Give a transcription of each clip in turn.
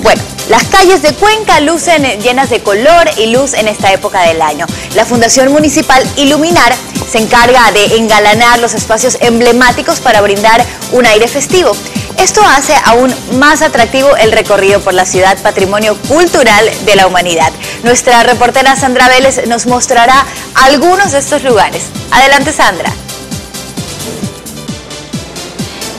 Bueno, las calles de Cuenca lucen llenas de color y luz en esta época del año. La Fundación Municipal Iluminar se encarga de engalanar los espacios emblemáticos para brindar un aire festivo. Esto hace aún más atractivo el recorrido por la ciudad Patrimonio Cultural de la Humanidad. Nuestra reportera Sandra Vélez nos mostrará algunos de estos lugares. Adelante Sandra.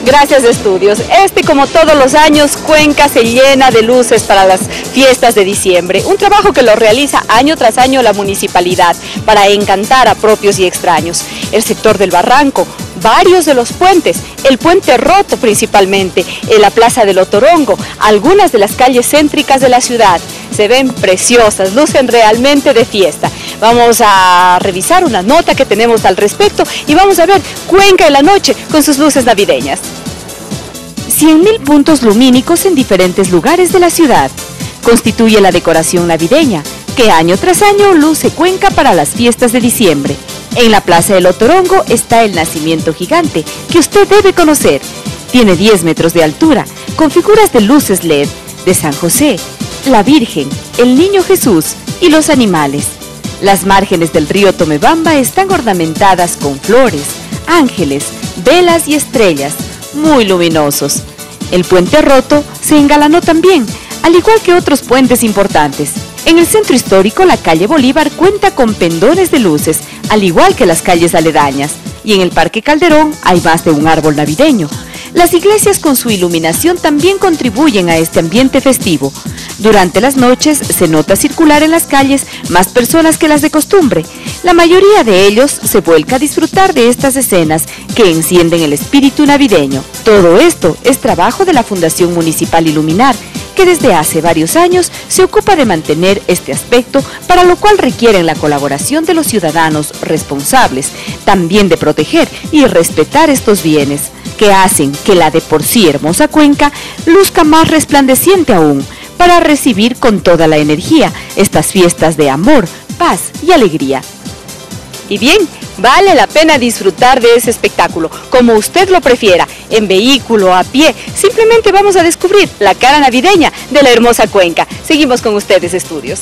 Gracias estudios. Este como todos los años Cuenca se llena de luces para las fiestas de diciembre. Un trabajo que lo realiza año tras año la municipalidad para encantar a propios y extraños. El sector del Barranco, varios de los puentes, el puente roto principalmente, en la plaza del Otorongo, algunas de las calles céntricas de la ciudad. Se ven preciosas, lucen realmente de fiesta. Vamos a revisar una nota que tenemos al respecto y vamos a ver Cuenca en la noche con sus luces navideñas. 100.000 puntos lumínicos en diferentes lugares de la ciudad. Constituye la decoración navideña, que año tras año luce Cuenca para las fiestas de diciembre. En la Plaza del Otorongo está el nacimiento gigante, que usted debe conocer. Tiene 10 metros de altura, con figuras de luces LED, de San José, la Virgen, el Niño Jesús y los animales. Las márgenes del río Tomebamba están ornamentadas con flores, ángeles, velas y estrellas, muy luminosos. El puente roto se engalanó también, al igual que otros puentes importantes. En el centro histórico, la calle Bolívar cuenta con pendones de luces, al igual que las calles aledañas. Y en el Parque Calderón hay más de un árbol navideño. Las iglesias con su iluminación también contribuyen a este ambiente festivo. Durante las noches se nota circular en las calles más personas que las de costumbre. La mayoría de ellos se vuelca a disfrutar de estas escenas que encienden el espíritu navideño. Todo esto es trabajo de la Fundación Municipal Iluminar, que desde hace varios años se ocupa de mantener este aspecto, para lo cual requieren la colaboración de los ciudadanos responsables, también de proteger y respetar estos bienes, que hacen que la de por sí hermosa cuenca luzca más resplandeciente aún, para recibir con toda la energía estas fiestas de amor, paz y alegría. Y bien, vale la pena disfrutar de ese espectáculo, como usted lo prefiera, en vehículo, a pie. Simplemente vamos a descubrir la cara navideña de la hermosa cuenca. Seguimos con ustedes, estudios.